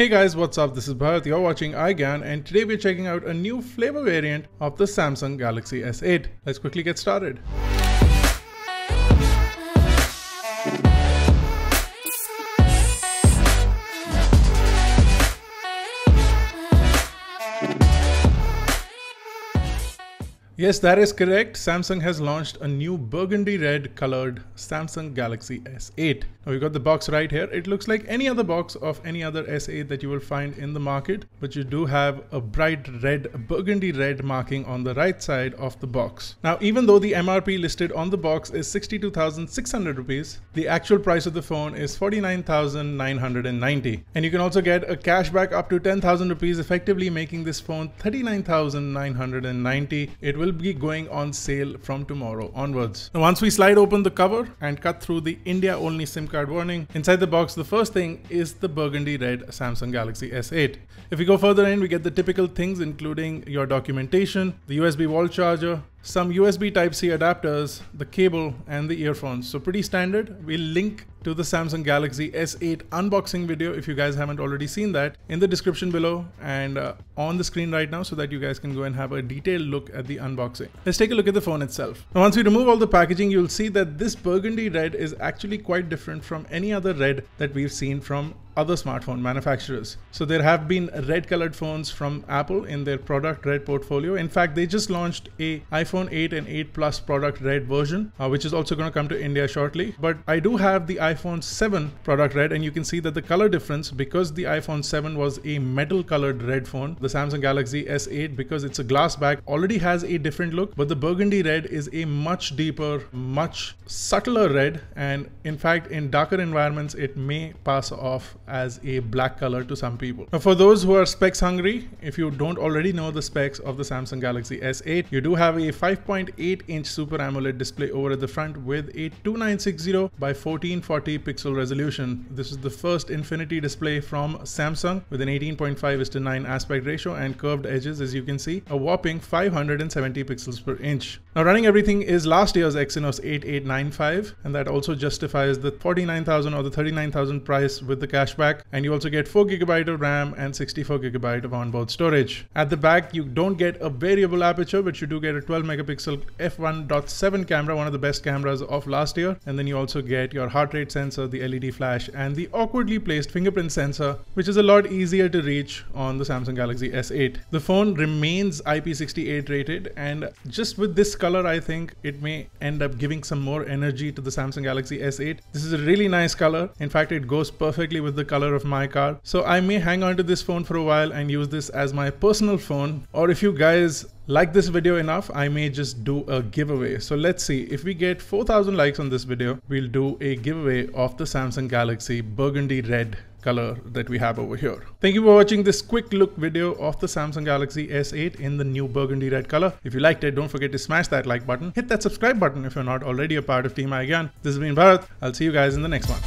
Hey guys, what's up? This is Bharat, you're watching iGyaan and today we're checking out a new flavor variant of the Samsung Galaxy S8. Let's quickly get started. Yes, that is correct. Samsung has launched a new burgundy red colored Samsung Galaxy S8. Now you got the box right here. It looks like any other box of any other S8 that you will find in the market, but you do have a bright red, burgundy red marking on the right side of the box. Now, even though the MRP listed on the box is 62,600 rupees, the actual price of the phone is 49,990. And you can also get a cashback up to 10,000 rupees, effectively making this phone 39,990. It will will be going on sale from tomorrow onwards. Now, once we slide open the cover and cut through the India only SIM card warning, inside the box, the first thing is the burgundy red Samsung Galaxy S8. If we go further in, we get the typical things including your documentation, the USB wall charger, some USB Type-C adapters, the cable and the earphones. So pretty standard. We'll link to the Samsung Galaxy S8 unboxing video if you guys haven't already seen that in the description below and uh, on the screen right now so that you guys can go and have a detailed look at the unboxing. Let's take a look at the phone itself. Now once we remove all the packaging you'll see that this burgundy red is actually quite different from any other red that we've seen from other smartphone manufacturers. So there have been red colored phones from Apple in their product red portfolio. In fact, they just launched a iPhone 8 and 8 Plus product red version, uh, which is also going to come to India shortly. But I do have the iPhone 7 product red and you can see that the color difference because the iPhone 7 was a metal colored red phone, the Samsung Galaxy S8 because it's a glass back already has a different look, but the burgundy red is a much deeper, much subtler red and in fact in darker environments it may pass off as a black color to some people. Now for those who are specs hungry, if you don't already know the specs of the Samsung Galaxy S8, you do have a 5.8 inch Super AMOLED display over at the front with a 2960 by 1440 pixel resolution. This is the first infinity display from Samsung with an 18.5 is to 9 aspect ratio and curved edges as you can see, a whopping 570 pixels per inch. Now running everything is last year's Exynos 8895 and that also justifies the 49,000 or the 39,000 price with the cash and you also get 4 GB of RAM and 64 GB of onboard storage. At the back you don't get a variable aperture but you do get a 12 megapixel f1.7 camera, one of the best cameras of last year and then you also get your heart rate sensor, the LED flash and the awkwardly placed fingerprint sensor which is a lot easier to reach on the Samsung Galaxy S8. The phone remains IP68 rated and just with this color I think it may end up giving some more energy to the Samsung Galaxy S8. This is a really nice color. In fact it goes perfectly with the color of my car. So I may hang on to this phone for a while and use this as my personal phone. Or if you guys like this video enough, I may just do a giveaway. So let's see, if we get 4000 likes on this video, we'll do a giveaway of the Samsung Galaxy burgundy red color that we have over here. Thank you for watching this quick look video of the Samsung Galaxy S8 in the new burgundy red color. If you liked it, don't forget to smash that like button. Hit that subscribe button if you're not already a part of Team iGyaan. This has been Bharat. I'll see you guys in the next one.